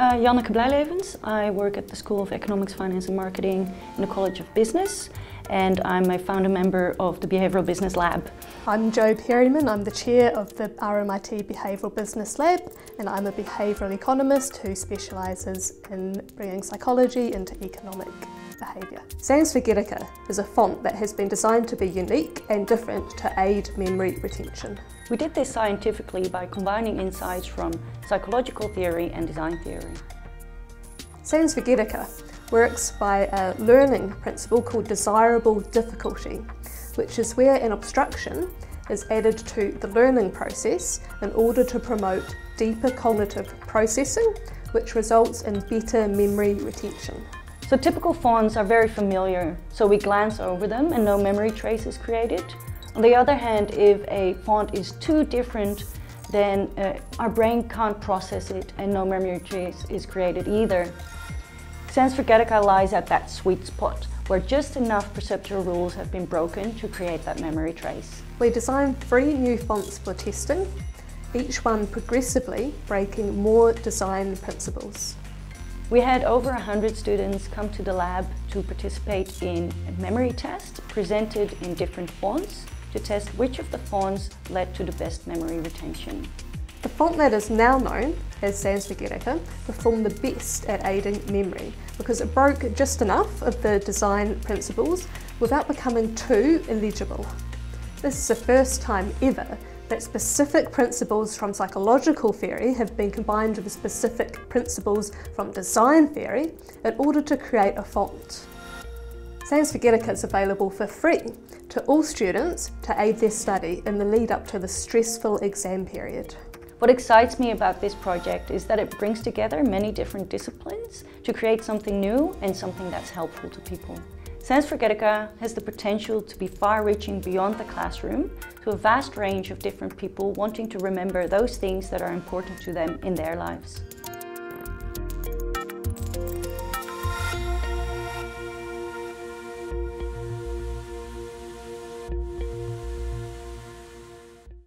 Uh, Janneke Blijlevens. I work at the School of Economics, Finance and Marketing in the College of Business and I'm a founder member of the Behavioural Business Lab. I'm Jo Peryman, I'm the chair of the RMIT Behavioural Business Lab and I'm a behavioural economist who specialises in bringing psychology into economic behaviour. Sans Forgetica is a font that has been designed to be unique and different to aid memory retention. We did this scientifically by combining insights from psychological theory and design theory. Sans Forgetica works by a learning principle called desirable difficulty, which is where an obstruction is added to the learning process in order to promote deeper cognitive processing, which results in better memory retention. So typical fonts are very familiar, so we glance over them and no memory trace is created. On the other hand, if a font is too different, then uh, our brain can't process it and no memory trace is created either. Sans Getica lies at that sweet spot where just enough perceptual rules have been broken to create that memory trace. We designed three new fonts for testing, each one progressively breaking more design principles. We had over 100 students come to the lab to participate in a memory test presented in different fonts to test which of the fonts led to the best memory retention. The font that is now known as Sans Getica performed the best at aiding memory because it broke just enough of the design principles without becoming too illegible. This is the first time ever that specific principles from psychological theory have been combined with specific principles from design theory in order to create a font. Sans for is available for free to all students to aid their study in the lead up to the stressful exam period. What excites me about this project is that it brings together many different disciplines to create something new and something that's helpful to people. Sans Forgetica has the potential to be far-reaching beyond the classroom to a vast range of different people wanting to remember those things that are important to them in their lives.